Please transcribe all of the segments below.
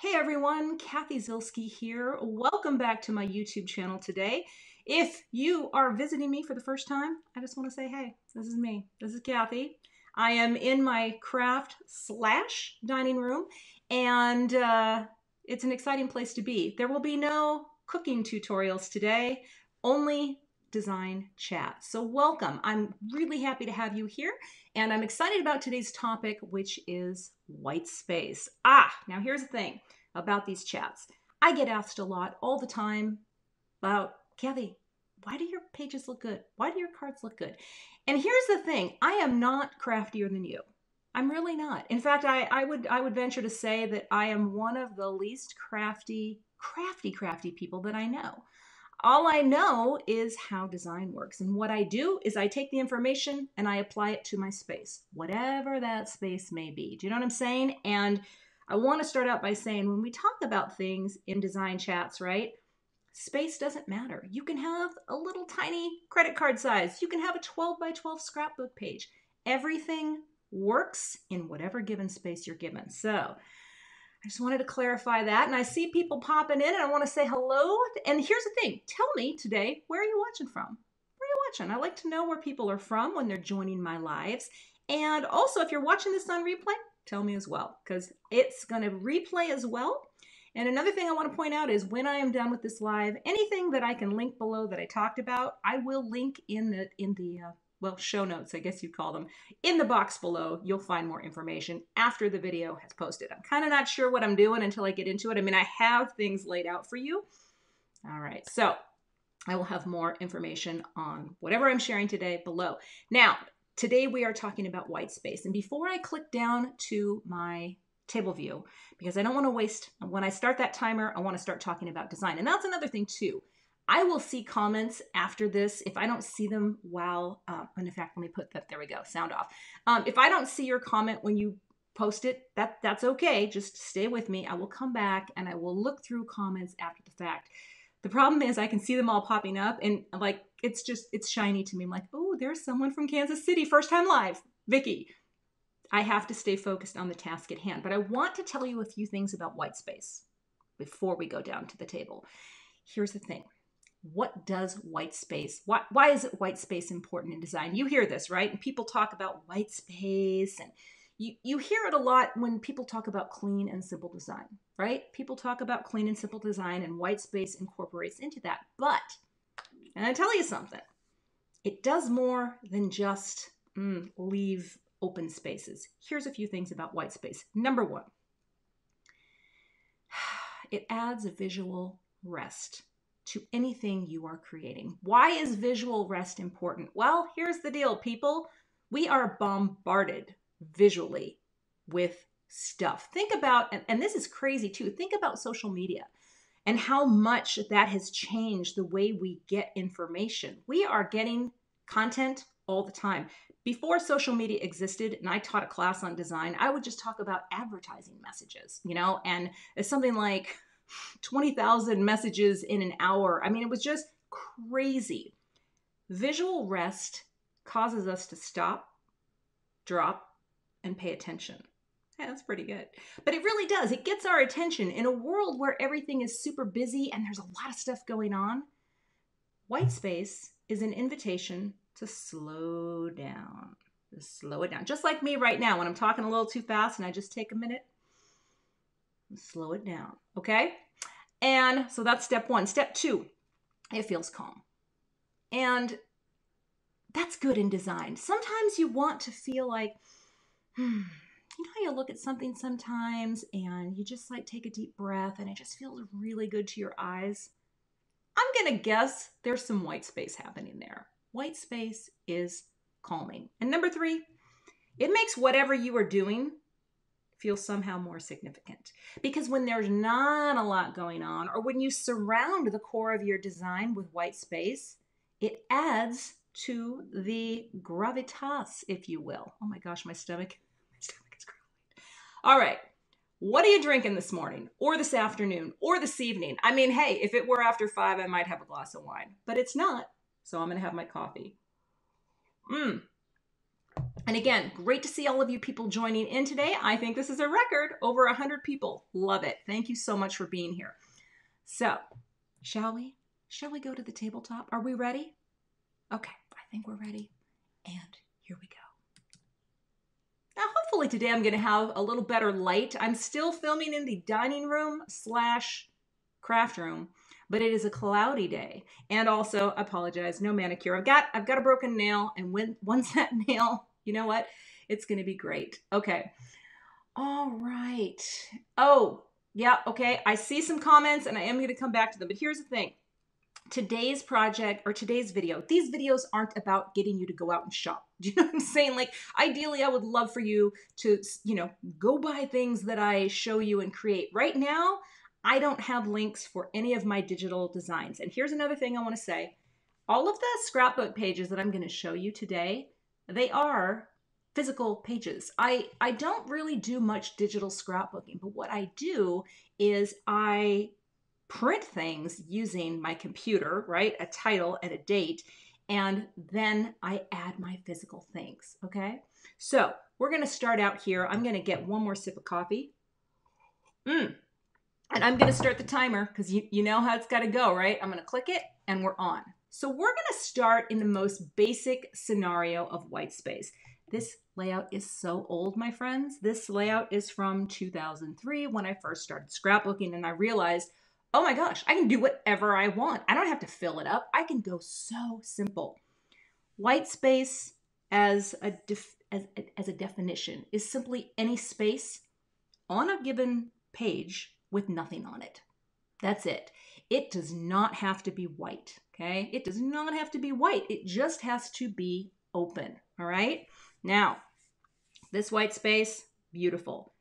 Hey everyone, Cathy Zielske here. Welcome back to my YouTube channel today. If you are visiting me for the first time, I just want to say, hey, this is me. This is Cathy. I am in my craft slash dining room, and uh, it's an exciting place to be. There will be no cooking tutorials today, only design chat. So welcome. I'm really happy to have you here and I'm excited about today's topic, which is white space. Ah, now here's the thing about these chats. I get asked a lot all the time about, Cathy, why do your pages look good? Why do your cards look good? And here's the thing I am not craftier than you. I'm really not. In fact, I, I would I would venture to say that I am one of the least crafty, crafty, crafty people that I know. All I know is how design works. And what I do is I take the information and I apply it to my space, whatever that space may be. Do you know what I'm saying? And I want to start out by saying when we talk about things in design chats, right? Space doesn't matter. You can have a little tiny credit card size, you can have a 12 by 12 scrapbook page. Everything works in whatever given space you're given. So, I just wanted to clarify that. And I see people popping in and I want to say hello. And here's the thing tell me today, where are you watching from? Where are you watching? I like to know where people are from when they're joining my lives. And also, if you're watching this on replay, tell me as well, because it's going to replay as well. And another thing I want to point out is when I am done with this live, anything that I can link below that I talked about, I will link in the in the uh, well show notes, I guess you'd call them, in the box below. You'll find more information after the video has posted. I'm kind of not sure what I'm doing until I get into it. I mean, I have things laid out for you. All right, so I will have more information on whatever I'm sharing today below. Now, Today we are talking about white space. And before I click down to my table view, because I don't want to waste, when I start that timer, I want to start talking about design. And that's another thing too. I will see comments after this. If I don't see them while, uh, and in fact, let me put that, there we go, sound off. Um, if I don't see your comment when you post it, that that's okay. Just stay with me. I will come back and I will look through comments after the fact. The problem is I can see them all popping up and like it's just it's shiny to me. I'm like, oh, there's someone from Kansas City, first time live, Vicky. I have to stay focused on the task at hand. But I want to tell you a few things about white space before we go down to the table. Here's the thing. What does white space? Why, why is it white space important in design? You hear this, right? And people talk about white space and you, you hear it a lot when people talk about clean and simple design, right? People talk about clean and simple design, and white space incorporates into that. But, and I tell you something, it does more than just mm, leave open spaces. Here's a few things about white space. Number one, it adds a visual rest to anything you are creating. Why is visual rest important? Well, here's the deal, people. We are bombarded visually with stuff. Think about, and, and this is crazy too, think about social media and how much that has changed the way we get information. We are getting content all the time. Before social media existed and I taught a class on design, I would just talk about advertising messages, you know, and it's something like 20,000 messages in an hour. I mean, it was just crazy. Visual rest causes us to stop, drop, and pay attention. Yeah, that's pretty good. But it really does. It gets our attention in a world where everything is super busy and there's a lot of stuff going on. White space is an invitation to slow down. To slow it down. Just like me right now when I'm talking a little too fast and I just take a minute slow it down. Okay? And so that's step one. Step two, it feels calm. And that's good in design. Sometimes you want to feel like, you know how you look at something sometimes and you just like take a deep breath and it just feels really good to your eyes? I'm going to guess there's some white space happening there. White space is calming. And number three, it makes whatever you are doing feel somehow more significant. Because when there's not a lot going on, or when you surround the core of your design with white space, it adds to the gravitas, if you will. Oh my gosh, my stomach, my stomach is growling. All right. What are you drinking this morning, or this afternoon, or this evening? I mean, hey, if it were after five, I might have a glass of wine, but it's not. So I'm going to have my coffee. Mmm. And again, great to see all of you people joining in today. I think this is a record, over 100 people. Love it. Thank you so much for being here. So, shall we? Shall we go to the tabletop? Are we ready? Okay, think we're ready. And here we go. Now, hopefully today I'm going to have a little better light. I'm still filming in the dining room slash craft room, but it is a cloudy day. And also, I apologize, no manicure. I've got I've got a broken nail, and when once that nail, you know what? It's going to be great. Okay. All right. Oh, yeah, okay. I see some comments and I am going to come back to them. But here's the thing today's project or today's video, these videos aren't about getting you to go out and shop. Do you know what I'm saying? Like, ideally, I would love for you to, you know, go buy things that I show you and create. Right now, I don't have links for any of my digital designs. And here's another thing I want to say all of the scrapbook pages that I'm going to show you today, they are physical pages. I, I don't really do much digital scrapbooking, but what I do is I print things using my computer, right? A title and a date, and then I add my physical things, okay? So we're gonna start out here. I'm gonna get one more sip of coffee. Mm. And I'm gonna start the timer because you, you know how it's gotta go, right? I'm gonna click it and we're on. So we're gonna start in the most basic scenario of white space. This layout is so old, my friends. This layout is from 2003 when I first started scrapbooking and I realized oh my gosh, I can do whatever I want. I don't have to fill it up. I can go so simple. White space as a def- as, as a definition is simply any space on a given page with nothing on it. That's it. It does not have to be white, okay? It does not have to be white. It just has to be open, all right? Now, this white space, beautiful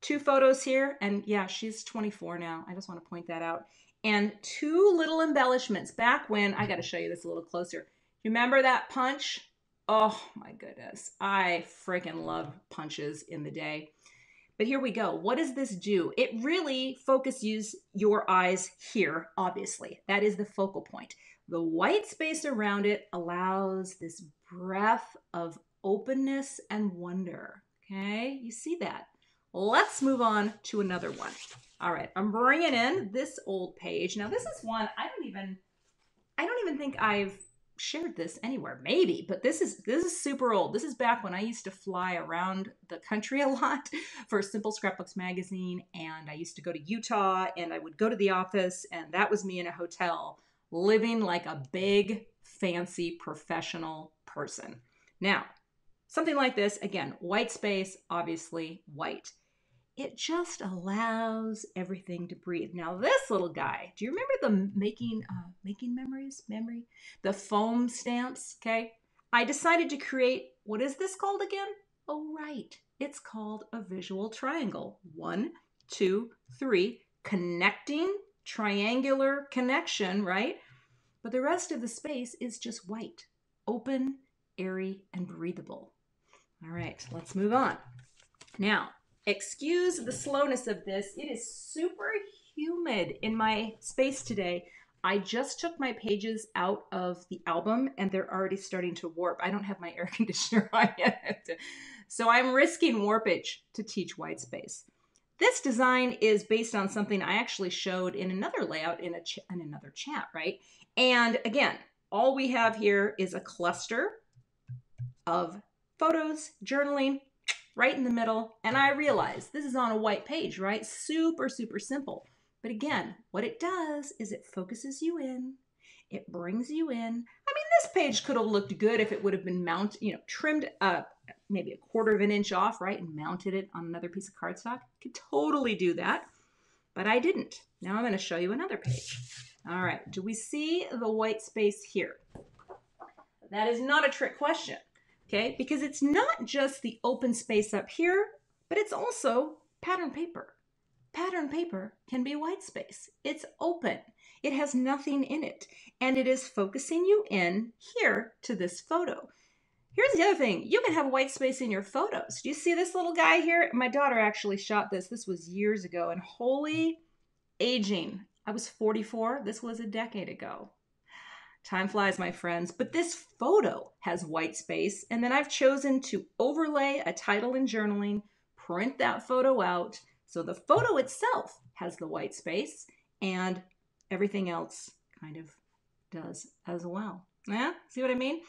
two photos here, and yeah, she's 24 now. I just want to point that out. And two little embellishments back when, I got to show you this a little closer. You remember that punch? Oh my goodness. I freaking love punches in the day. But here we go. What does this do? It really focuses your eyes here, obviously. That is the focal point. The white space around it allows this breath of openness and wonder. Okay, you see that? Let's move on to another one. All right, I'm bringing in this old page. Now, this is one I don't even, I don't even think I've shared this anywhere. Maybe, but this is this is super old. This is back when I used to fly around the country a lot for Simple Scrapbooks magazine, and I used to go to Utah, and I would go to the office, and that was me in a hotel, living like a big, fancy, professional person. Now, something like this, again, white space, obviously white it just allows everything to breathe. Now this little guy, do you remember the making uh, making memories memory, the foam stamps? Okay, I decided to create what is this called again? Oh right, it's called a visual triangle. One, two, three, connecting triangular connection, right? But the rest of the space is just white, open, airy, and breathable. All right, let's move on. Now, excuse the slowness of this. It is super humid in my space today. I just took my pages out of the album and they're already starting to warp. I don't have my air conditioner on yet. so I'm risking warpage to teach white space. This design is based on something I actually showed in another layout in, a ch- in another chat, right? And again, all we have here is a cluster of photos, journaling, right in the middle. And I realize this is on a white page, right? Super, super simple. But again, what it does is it focuses you in, it brings you in. I mean, this page could have looked good if it would have been mounted, you know, trimmed up maybe a quarter of an inch off, right, and mounted it on another piece of cardstock. Could totally do that, but I didn't. Now I'm going to show you another page. All right, do we see the white space here? That is not a trick question okay? Because it's not just the open space up here, but it's also pattern paper. Pattern paper can be white space. It's open. It has nothing in it. And it is focusing you in here to this photo. Here's the other thing. You can have white space in your photos. Do you see this little guy here? My daughter actually shot this. This was years ago. And holy aging. I was 44. This was a decade ago. Time flies, my friends, but this photo has white space, and then I've chosen to overlay a title in journaling, print that photo out, so the photo itself has the white space, and everything else kind of does as well. Yeah, see what I mean?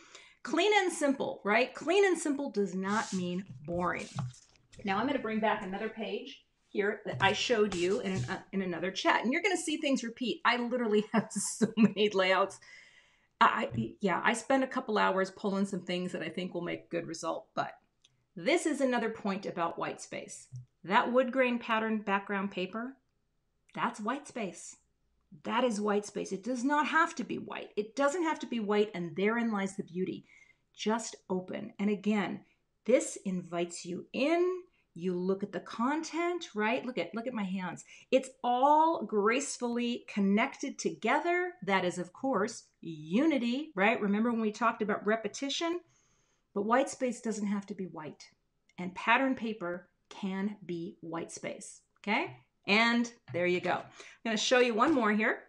Clean and simple, right? Clean and simple does not mean boring. Now I'm going to bring back another page here that I showed you in, uh, in another chat, and you're going to see things repeat. I literally have so many layouts I yeah, I spend a couple hours pulling some things that I think will make good result, but this is another point about white space. That wood grain pattern background paper, that's white space. That is white space. It does not have to be white. It doesn't have to be white, and therein lies the beauty. Just open. And again, this invites you in you look at the content right? Look at look at my hands. It's all gracefully connected together. That is of course unity right? Remember when we talked about repetition? But white space doesn't have to be white and pattern paper can be white space okay? And there you go. I'm going to show you one more here.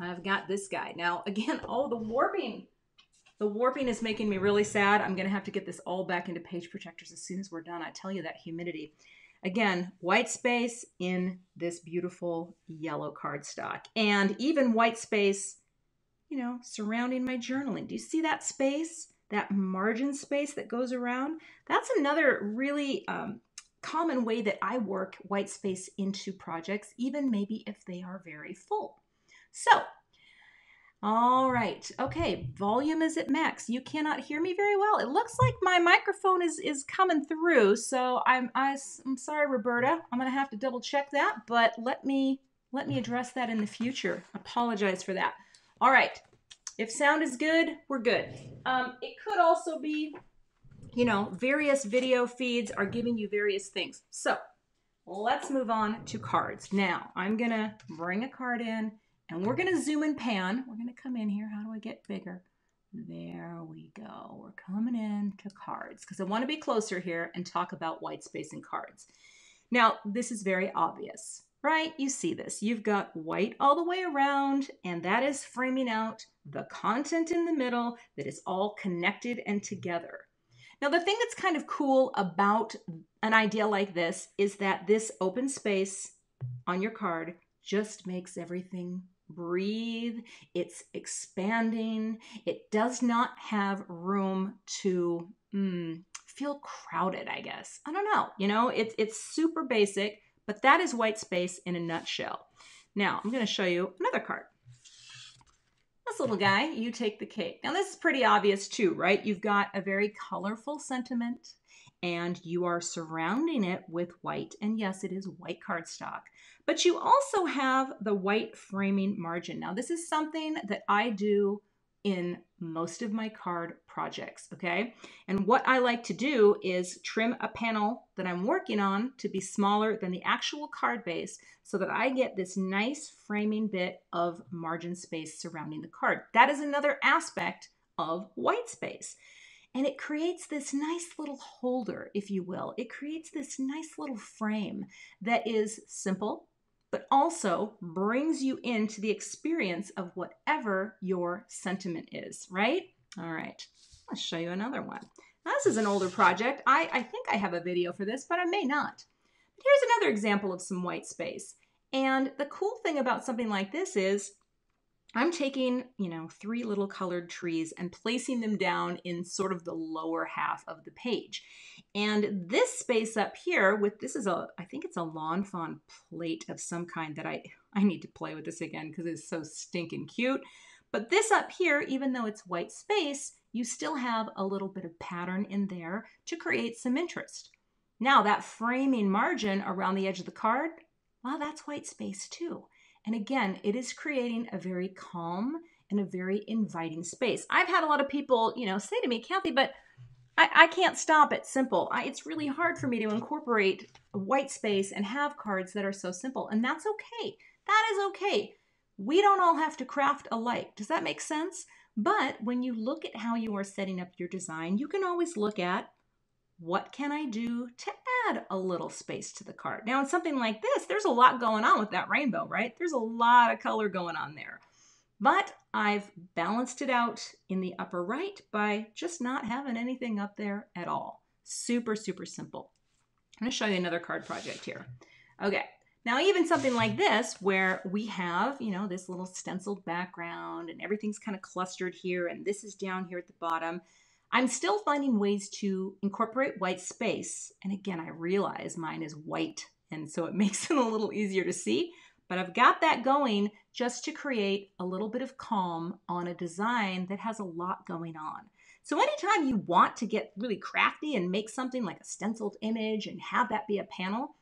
I've got this guy. Now again oh the warping the warping is making me really sad. I'm going to have to get this all back into page protectors as soon as we're done. I tell you that humidity. Again, white space in this beautiful yellow cardstock. And even white space, you know, surrounding my journaling. Do you see that space? That margin space that goes around? That's another really um, common way that I work white space into projects, even maybe if they are very full. So all right. Okay. Volume is at max. You cannot hear me very well. It looks like my microphone is is coming through. So I'm I, am i am sorry, Roberta. I'm gonna have to double check that. But let me let me address that in the future. Apologize for that. All right. If sound is good, we're good. Um, it could also be, you know, various video feeds are giving you various things. So let's move on to cards. Now I'm gonna bring a card in and we're going to zoom and pan. We're going to come in here. How do I get bigger? There we go. We're coming in to cards because I want to be closer here and talk about white space and cards. Now, this is very obvious, right? You see this. You've got white all the way around, and that is framing out the content in the middle that is all connected and together. Now, the thing that's kind of cool about an idea like this is that this open space on your card just makes everything breathe, it's expanding, it does not have room to mm, feel crowded, I guess. I don't know. You know, it's it's super basic, but that is white space in a nutshell. Now, I'm going to show you another card. This little guy, you take the cake. Now, this is pretty obvious too, right? You've got a very colorful sentiment and you are surrounding it with white. And yes, it is white cardstock. But you also have the white framing margin. Now, this is something that I do in most of my card projects, okay? And what I like to do is trim a panel that I'm working on to be smaller than the actual card base so that I get this nice framing bit of margin space surrounding the card. That is another aspect of white space. And it creates this nice little holder, if you will. It creates this nice little frame that is simple, but also brings you into the experience of whatever your sentiment is, right? All right, I'll show you another one. Now, this is an older project. I, I think I have a video for this, but I may not. But here's another example of some white space. And the cool thing about something like this is I'm taking, you know, three little colored trees and placing them down in sort of the lower half of the page. And this space up here with, this is a, I think it's a Lawn Fawn plate of some kind that I, I need to play with this again because it's so stinking cute. But this up here, even though it's white space, you still have a little bit of pattern in there to create some interest. Now that framing margin around the edge of the card, well, that's white space too. And again, it is creating a very calm and a very inviting space. I've had a lot of people, you know, say to me, Cathy, but I, I can't stop at simple. I, it's really hard for me to incorporate white space and have cards that are so simple. And that's okay. That is okay. We don't all have to craft alike. Does that make sense? But when you look at how you are setting up your design, you can always look at what can I do to add a little space to the card? Now, in something like this, there's a lot going on with that rainbow, right? There's a lot of color going on there. But I've balanced it out in the upper right by just not having anything up there at all. Super, super simple. I'm going to show you another card project here. Okay, now even something like this where we have, you know, this little stenciled background and everything's kind of clustered here and this is down here at the bottom. I'm still finding ways to incorporate white space. And again, I realize mine is white and so it makes it a little easier to see. But I've got that going just to create a little bit of calm on a design that has a lot going on. So anytime you want to get really crafty and make something like a stenciled image and have that be a panel,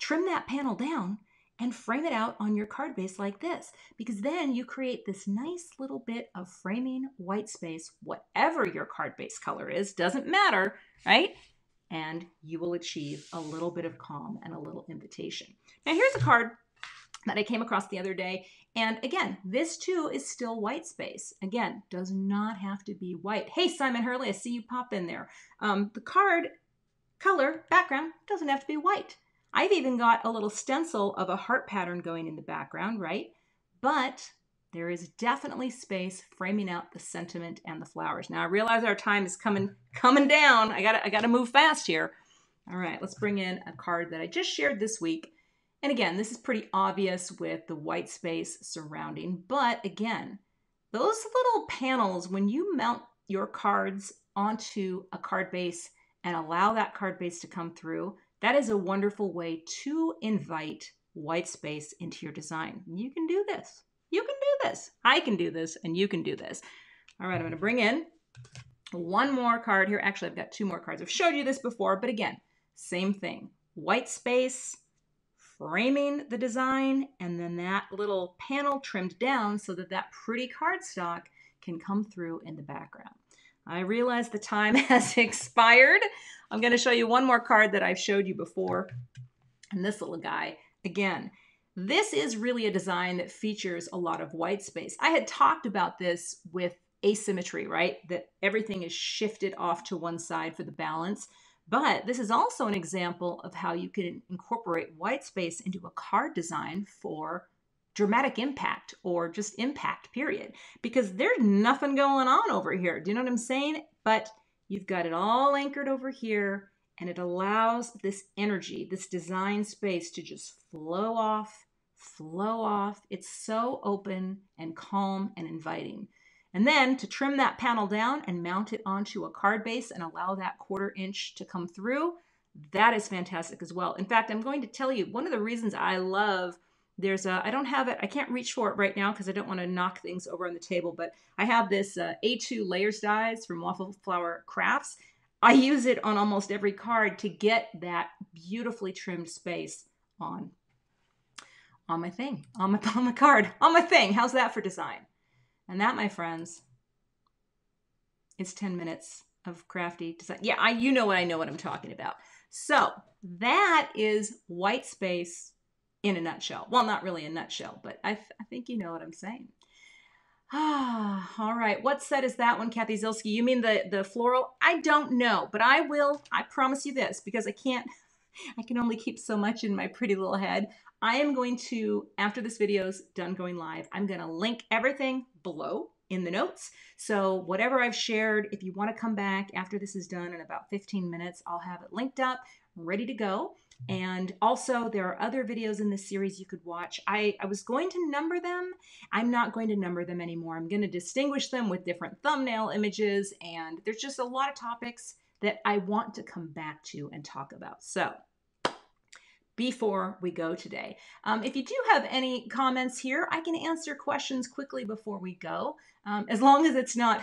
trim that panel down and frame it out on your card base like this because then you create this nice little bit of framing white space whatever your card base color is doesn't matter right and you will achieve a little bit of calm and a little invitation now here's a card that I came across the other day. And again, this too is still white space. Again, does not have to be white. Hey, Simon Hurley, I see you pop in there. Um, the card color background doesn't have to be white. I've even got a little stencil of a heart pattern going in the background, right? But there is definitely space framing out the sentiment and the flowers. Now I realize our time is coming coming down. I got I got to move fast here. All right, let's bring in a card that I just shared this week. And again, this is pretty obvious with the white space surrounding, but again, those little panels, when you mount your cards onto a card base and allow that card base to come through, that is a wonderful way to invite white space into your design. You can do this. You can do this. I can do this, and you can do this. All right, I'm going to bring in one more card here. Actually, I've got two more cards. I've showed you this before, but again, same thing. White space, framing the design and then that little panel trimmed down so that that pretty cardstock can come through in the background. I realize the time has expired. I'm going to show you one more card that I've showed you before. And this little guy, again, this is really a design that features a lot of white space. I had talked about this with asymmetry, right? That everything is shifted off to one side for the balance. But this is also an example of how you can incorporate white space into a card design for dramatic impact or just impact, period. Because there's nothing going on over here. Do you know what I'm saying? But you've got it all anchored over here and it allows this energy, this design space to just flow off, flow off. It's so open and calm and inviting. And then to trim that panel down and mount it onto a card base and allow that quarter inch to come through, that is fantastic as well. In fact, I'm going to tell you one of the reasons I love there's a, I don't have it, I can't reach for it right now because I don't want to knock things over on the table, but I have this uh, A2 layers dies from Waffle Flower Crafts. I use it on almost every card to get that beautifully trimmed space on on my thing, on my, on my card, on my thing. How's that for design? And that, my friends, is 10 minutes of crafty design. Yeah, I you know what I know what I'm talking about. So that is white space in a nutshell. Well, not really a nutshell, but I, I think you know what I'm saying. Ah, all right. What set is that one, Cathy Zielske? You mean the the floral? I don't know, but I will. I promise you this because I can't. I can only keep so much in my pretty little head. I am going to, after this video is done going live, I'm going to link everything below in the notes. So whatever I've shared, if you want to come back after this is done in about 15 minutes, I'll have it linked up, ready to go. And also, there are other videos in this series you could watch. I, I was going to number them. I'm not going to number them anymore. I'm going to distinguish them with different thumbnail images. And there's just a lot of topics that I want to come back to and talk about. So before we go today. Um, if you do have any comments here, I can answer questions quickly before we go, um, as long as it's not,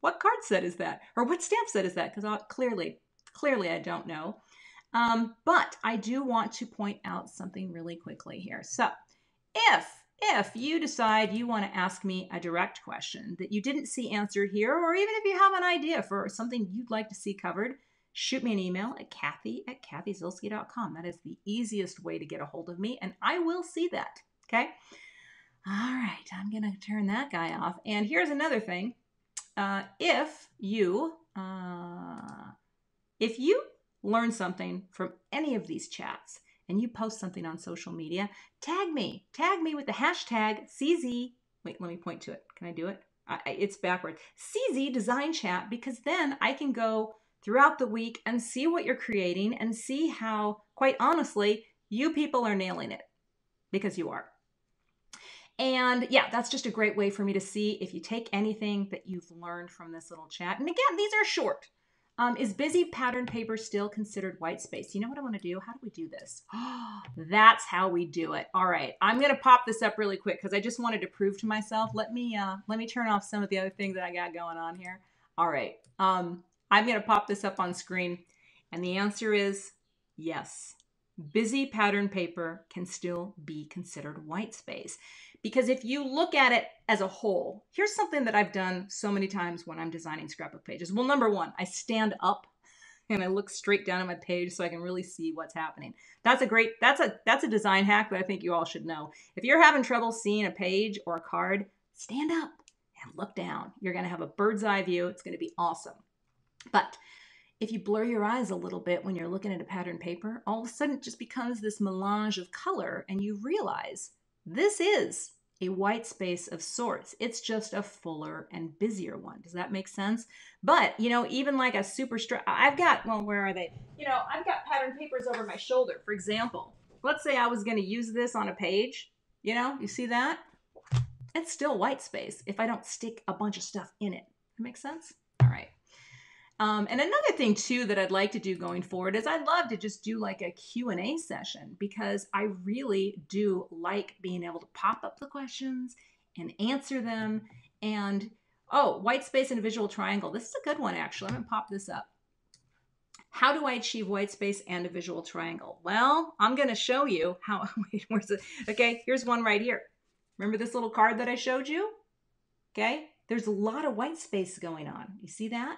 what card set is that? Or what stamp set is that? Because clearly, clearly I don't know. Um, but I do want to point out something really quickly here. So if if you decide you want to ask me a direct question that you didn't see answered here, or even if you have an idea for something you'd like to see covered, shoot me an email at cathy at cathyzielske.com. That is the easiest way to get a hold of me, and I will see that. Okay. All right, I'm going to turn that guy off. And here's another thing. Uh, if you uh, if you learn something from any of these chats and you post something on social media, tag me. Tag me with the hashtag CZ Wait, let me point to it. Can I do it? I, it's backwards. CZ Design Chat because then I can go throughout the week and see what you're creating and see how, quite honestly, you people are nailing it because you are. And yeah, that's just a great way for me to see if you take anything that you've learned from this little chat. And again, these are short. Um, is busy pattern paper still considered white space? You know what I want to do? How do we do this? That's how we do it. All right, I'm gonna pop this up really quick because I just wanted to prove to myself. Let me uh, let me turn off some of the other things that I got going on here. All right, um, I'm gonna pop this up on screen, and the answer is yes. Busy pattern paper can still be considered white space. Because if you look at it as a whole, here's something that I've done so many times when I'm designing scrapbook pages. Well, number one, I stand up and I look straight down at my page so I can really see what's happening. That's a great that's a that's a design hack that I think you all should know. If you're having trouble seeing a page or a card, stand up and look down. You're going to have a bird's eye view. It's going to be awesome. But if you blur your eyes a little bit when you're looking at a pattern paper, all of a sudden it just becomes this melange of color and you realize this is a white space of sorts. It's just a fuller and busier one. Does that make sense? But, you know, even like a super str I've got, well, where are they? You know, I've got pattern papers over my shoulder. For example, let's say I was going to use this on a page. You know, you see that? It's still white space if I don't stick a bunch of stuff in it. Makes sense? Um, and another thing too that I'd like to do going forward is I'd love to just do like a Q&A session because I really do like being able to pop up the questions and answer them. And oh, white space and visual triangle. This is a good one actually. I'm gonna pop this up. How do I achieve white space and a visual triangle? Well, I'm gonna show you how, wait, where's it? Okay, here's one right here. Remember this little card that I showed you? Okay, there's a lot of white space going on. You see that?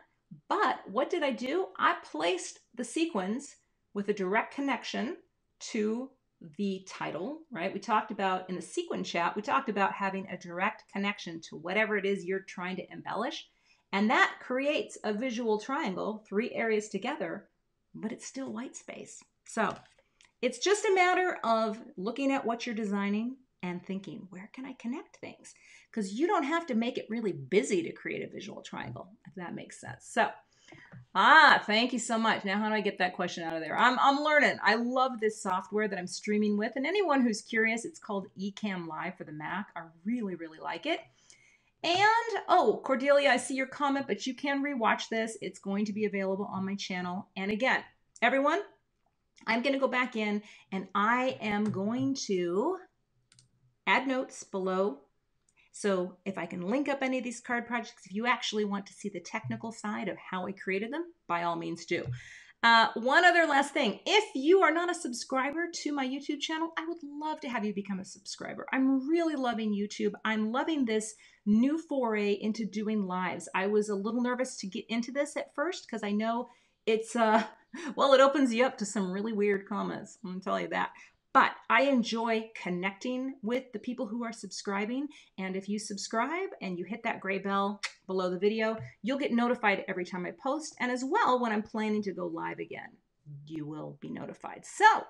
But what did I do? I placed the sequins with a direct connection to the title, right? We talked about in the sequin chat, we talked about having a direct connection to whatever it is you're trying to embellish. And that creates a visual triangle, three areas together, but it's still white space. So it's just a matter of looking at what you're designing and thinking, where can I connect things? because you don't have to make it really busy to create a visual triangle, if that makes sense. So, ah, thank you so much. Now, how do I get that question out of there? I'm, I'm learning. I love this software that I'm streaming with. And anyone who's curious, it's called Ecamm Live for the Mac. I really, really like it. And, oh, Cordelia, I see your comment, but you can rewatch this. It's going to be available on my channel. And again, everyone, I'm going to go back in and I am going to add notes below so if I can link up any of these card projects, if you actually want to see the technical side of how I created them, by all means do. Uh, one other last thing. If you are not a subscriber to my YouTube channel, I would love to have you become a subscriber. I'm really loving YouTube. I'm loving this new foray into doing lives. I was a little nervous to get into this at first because I know it's, uh, well, it opens you up to some really weird comments. I'm going to tell you that. But I enjoy connecting with the people who are subscribing. And if you subscribe and you hit that gray bell below the video, you'll get notified every time I post. And as well, when I'm planning to go live again, you will be notified. So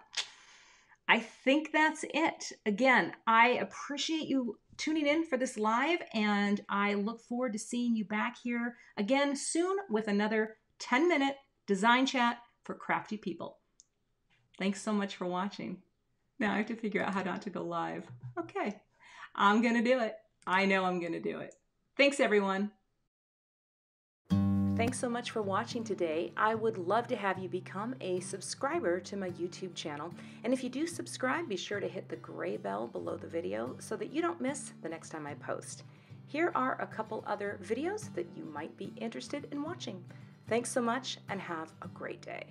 I think that's it. Again, I appreciate you tuning in for this live, and I look forward to seeing you back here again soon with another 10 minute design chat for crafty people. Thanks so much for watching. Now I have to figure out how not to go live. Okay, I'm gonna do it. I know I'm gonna do it. Thanks, everyone. Thanks so much for watching today. I would love to have you become a subscriber to my YouTube channel. And if you do subscribe, be sure to hit the gray bell below the video so that you don't miss the next time I post. Here are a couple other videos that you might be interested in watching. Thanks so much and have a great day.